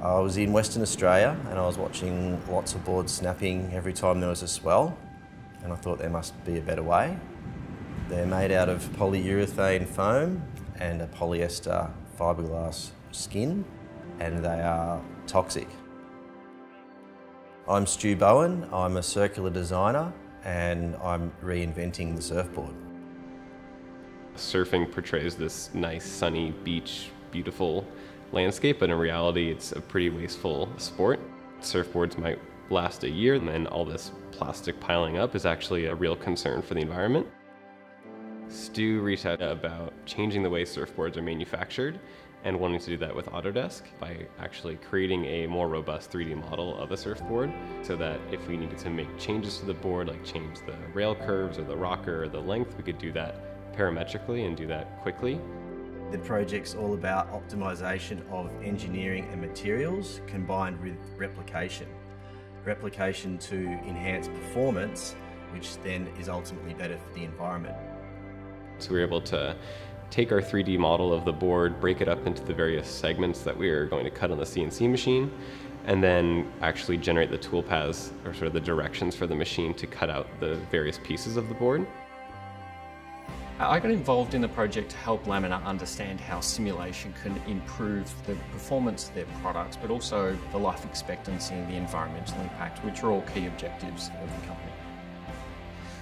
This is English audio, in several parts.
I was in Western Australia and I was watching lots of boards snapping every time there was a swell and I thought there must be a better way. They're made out of polyurethane foam and a polyester fiberglass skin and they are toxic. I'm Stu Bowen, I'm a circular designer and I'm reinventing the surfboard. Surfing portrays this nice sunny beach, beautiful landscape, but in reality it's a pretty wasteful sport. Surfboards might last a year and then all this plastic piling up is actually a real concern for the environment. Stu reached out about changing the way surfboards are manufactured and wanting to do that with Autodesk by actually creating a more robust 3D model of a surfboard so that if we needed to make changes to the board, like change the rail curves or the rocker or the length, we could do that parametrically and do that quickly. The project's all about optimization of engineering and materials combined with replication. Replication to enhance performance, which then is ultimately better for the environment. So we were able to take our 3D model of the board, break it up into the various segments that we are going to cut on the CNC machine, and then actually generate the tool paths or sort of the directions for the machine to cut out the various pieces of the board. Uh, I got involved in the project to help Laminar understand how simulation can improve the performance of their products, but also the life expectancy and the environmental impact, which are all key objectives of the company.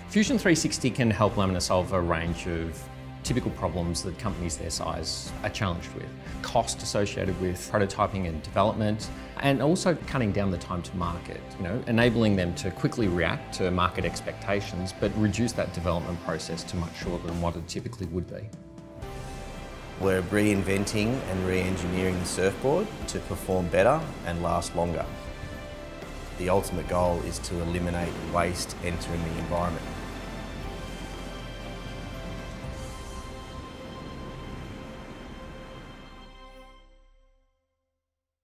Fusion 360 can help Laminar solve a range of typical problems that companies their size are challenged with. Cost associated with prototyping and development, and also cutting down the time to market, you know, enabling them to quickly react to market expectations, but reduce that development process to much shorter than what it typically would be. We're reinventing and re-engineering the surfboard to perform better and last longer. The ultimate goal is to eliminate waste entering the environment.